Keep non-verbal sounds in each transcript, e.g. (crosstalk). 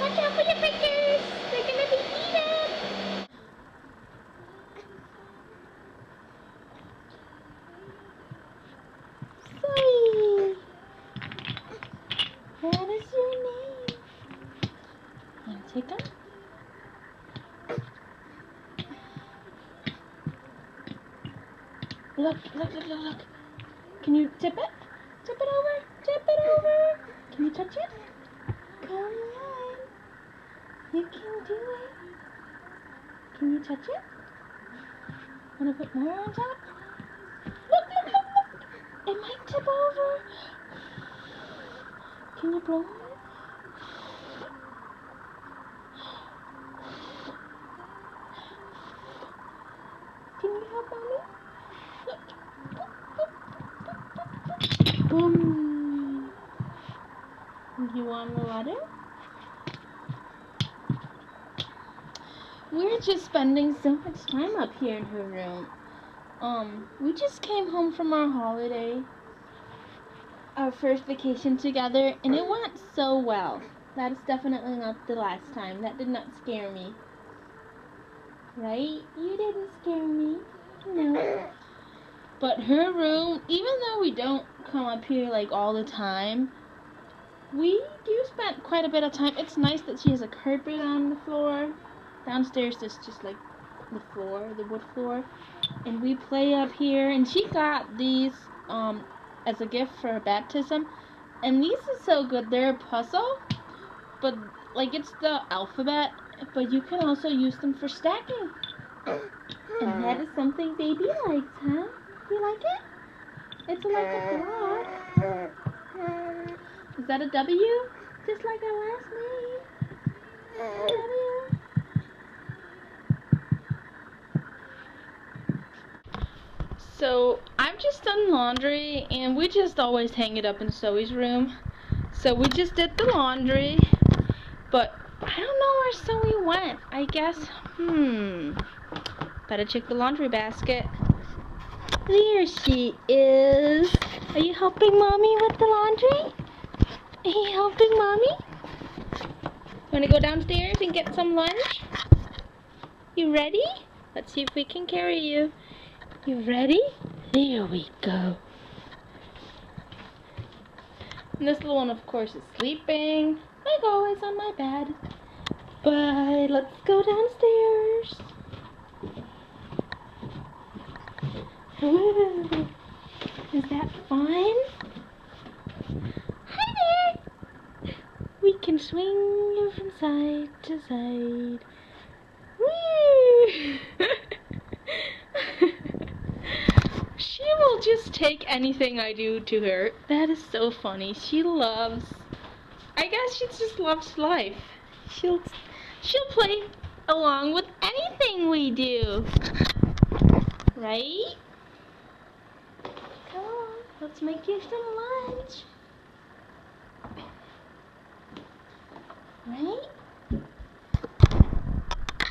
Watch out for your fingers. They're gonna be eaten. Zoe. What is your name? It? Look, look, look, look, look. Can you tip it? Tip it over. Tip it over. Can you touch it? Come. You can do it. Can you touch it? Want to put more on top? Look, look, look, look. It might tip over. Can you blow on it? Can you help mommy? Boom. You want the water? We're just spending so much time up here in her room. Um, we just came home from our holiday, our first vacation together, and it went so well. That is definitely not the last time. That did not scare me. Right? You didn't scare me. No. But her room, even though we don't come up here like all the time, we do spend quite a bit of time. It's nice that she has a carpet on the floor. Downstairs there's just like the floor, the wood floor. And we play up here and she got these um as a gift for her baptism. And these are so good. They're a puzzle, but like it's the alphabet, but you can also use them for stacking. And that is something baby likes, huh? You like it? It's like a block. Is that a W? Just like our last name. W. So I've just done laundry and we just always hang it up in Zoe's room. So we just did the laundry, but I don't know where Zoe went. I guess, hmm, better check the laundry basket. There she is. Are you helping mommy with the laundry? Are you helping mommy? Want to go downstairs and get some lunch? You ready? Let's see if we can carry you. You ready? There we go. And this little one, of course, is sleeping, like always, on my bed. But let's go downstairs. Ooh, is that fun? Hi there. We can swing you from side to side. Woo! (laughs) she will just take anything I do to her. That is so funny. She loves. I guess she just loves life. She'll she'll play along with anything we do. Right? Come on, let's make you some lunch. Right?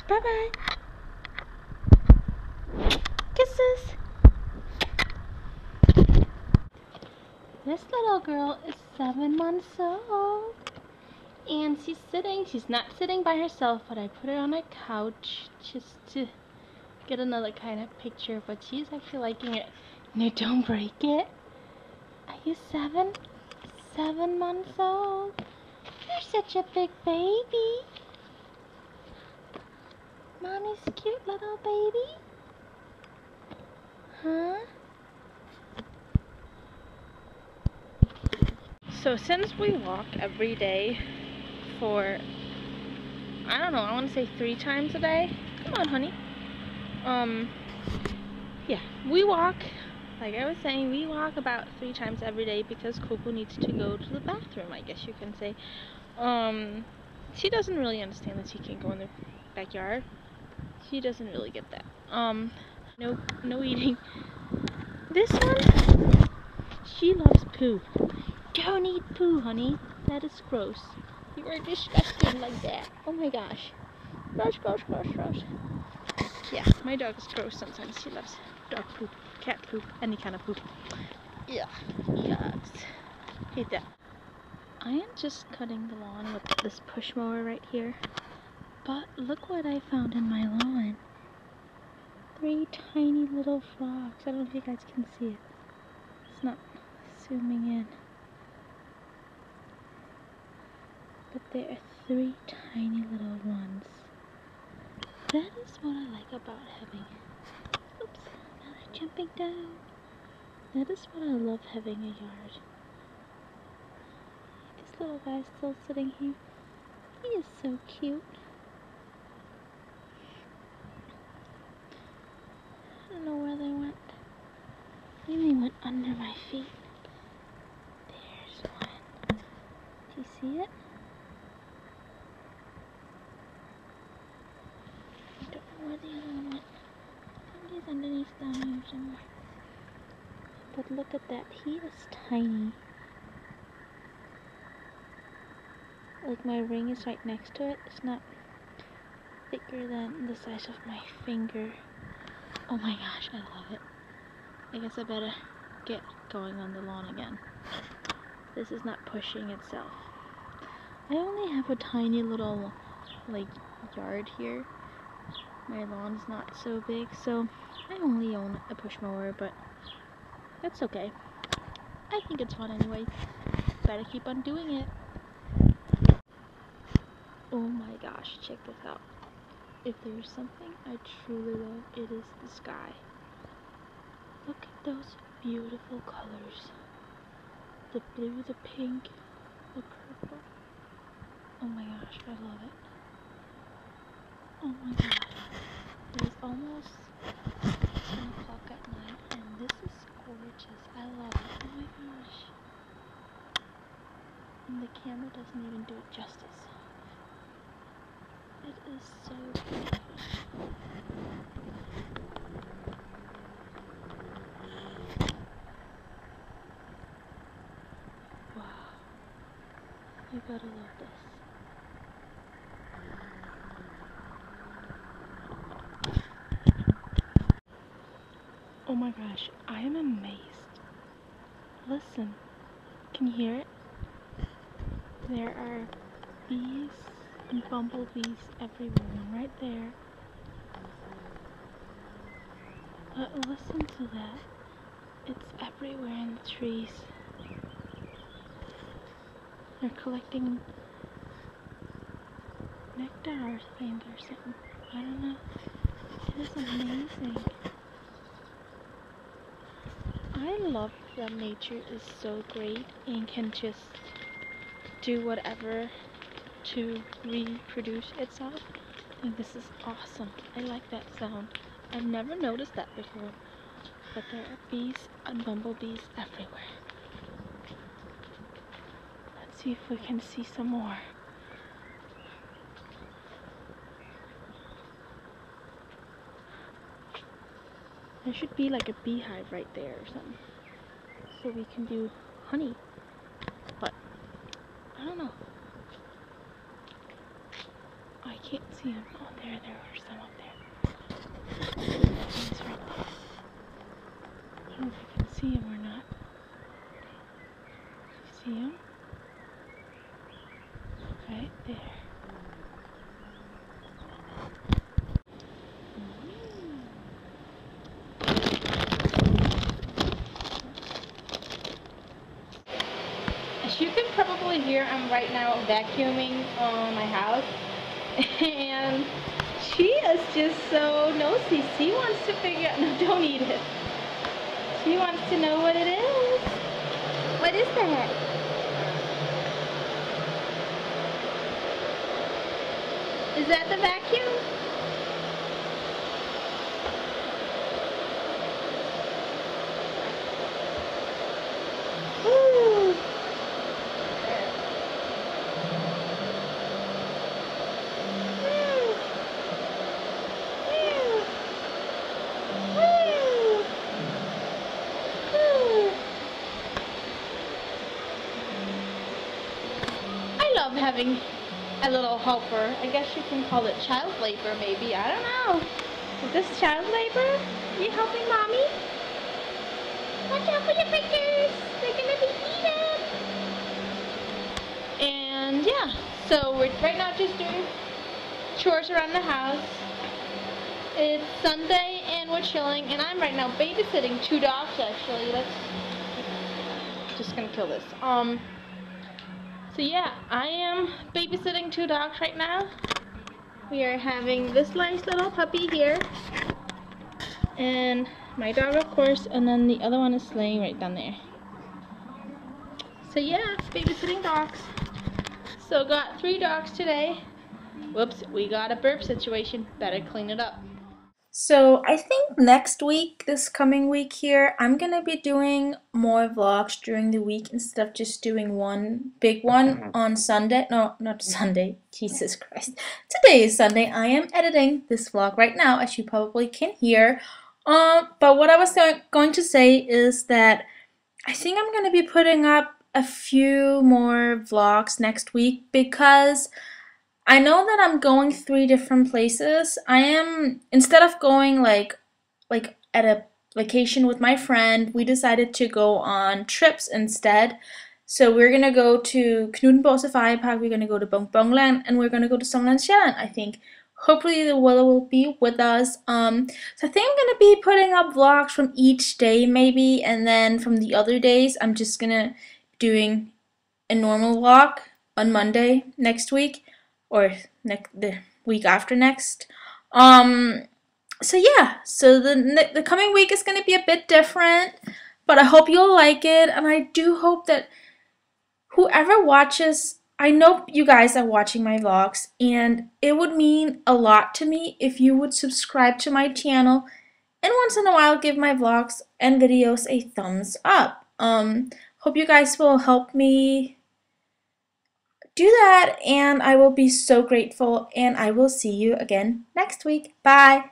Bye bye bye. Kisses. This little girl is seven months old. And she's sitting, she's not sitting by herself, but I put her on a couch just to get another kind of picture. But she's actually liking it. No, don't break it. Are you seven? Seven months old? You're such a big baby. Mommy's cute little baby. Huh? So since we walk every day for, I don't know, I want to say three times a day. Come on, honey. Um, yeah, we walk, like I was saying, we walk about three times every day because Coco needs to go to the bathroom, I guess you can say. Um, she doesn't really understand that she can't go in the backyard. She doesn't really get that. Um, no, no eating. This one, she loves poo. Don't eat poo, honey. That is gross. You are disgusting like that. Oh my gosh. Gross, gross, gross, gross. Yeah, my dog is gross sometimes. She loves dog poop, cat poop, any kind of poop. Yeah, yucks. Hate that. I am just cutting the lawn with this push mower right here. But look what I found in my lawn. Three tiny little frogs. I don't know if you guys can see it. It's not zooming in. But there are three tiny little ones. That is what I like about having... Oops, now they're jumping down. That is what I love having a yard. This little guy's still sitting here. He is so cute. I don't know where they went. Maybe they went under my feet. There's one. Do you see it? where the other one went. I think he's underneath down here somewhere. But look at that, he is tiny. Like my ring is right next to it. It's not thicker than the size of my finger. Oh my gosh, I love it. I guess I better get going on the lawn again. This is not pushing itself. I only have a tiny little like yard here my lawn's not so big, so I only own a push mower, but that's okay. I think it's fun anyway. Better keep on doing it. Oh my gosh, check this out. If there's something I truly love, it is the sky. Look at those beautiful colors. The blue, the pink, the purple. Oh my gosh, I love it. Oh my gosh. It is almost 10 o'clock at night and this is gorgeous. I love it. Oh my gosh. And the camera doesn't even do it justice. It is so beautiful. Wow. You gotta love this. My gosh, I am amazed. Listen, can you hear it? There are bees and bumblebees everywhere, and right there. But listen to that. It's everywhere in the trees. They're collecting nectar or things or something. I don't know. It is amazing. I love that nature is so great and can just do whatever to reproduce itself. I think this is awesome. I like that sound. I've never noticed that before. But there are bees and bumblebees everywhere. Let's see if we can see some more. There should be like a beehive right there or something. So we can do honey. But, I don't know. I can't see them. Oh, there, there are some up there. right there. I don't know if you can see them or not. See them? Right there. you can probably hear I'm right now vacuuming on my house. (laughs) And she is just so nosy. She wants to figure out, no, don't eat it. She wants to know what it is. What is that? Is that the vacuum? Having a little helper. I guess you can call it child labor, maybe. I don't know. Is this child labor? Are you helping mommy? Watch out for your fingers. They're gonna be eaten. And yeah, so we're right now just doing chores around the house. It's Sunday and we're chilling and I'm right now babysitting two dogs actually. Let's just gonna kill this. Um so yeah, I am babysitting two dogs right now. We are having this nice little puppy here. And my dog of course and then the other one is laying right down there. So yeah, babysitting dogs. So got three dogs today. Whoops, we got a burp situation. Better clean it up. So I think next week, this coming week here, I'm going to be doing more vlogs during the week instead of just doing one big one on Sunday. No, not Sunday. (laughs) Jesus Christ. Today is Sunday. I am editing this vlog right now, as you probably can hear. Um, but what I was going to say is that I think I'm going to be putting up a few more vlogs next week because I know that I'm going three different places. I am instead of going like like at a vacation with my friend, we decided to go on trips instead. So we're gonna go to Knuthenborg Safari Park, we're gonna go to BonBon-Land, and we're gonna go to Sommerland I think. Hopefully the weather will be with us. Um, so I think I'm gonna be putting up vlogs from each day maybe, and then from the other days I'm just gonna doing a normal walk on Monday next week or next the week after next. Um, so yeah, so the the coming week is gonna be a bit different, but I hope you'll like it, and I do hope that whoever watches. I know you guys are watching my vlogs, and it would mean a lot to me if you would subscribe to my channel and once in a while give my vlogs and videos a thumbs up. Um, hope you guys will help me do that and I will be so grateful and I will see you again next week. Bye!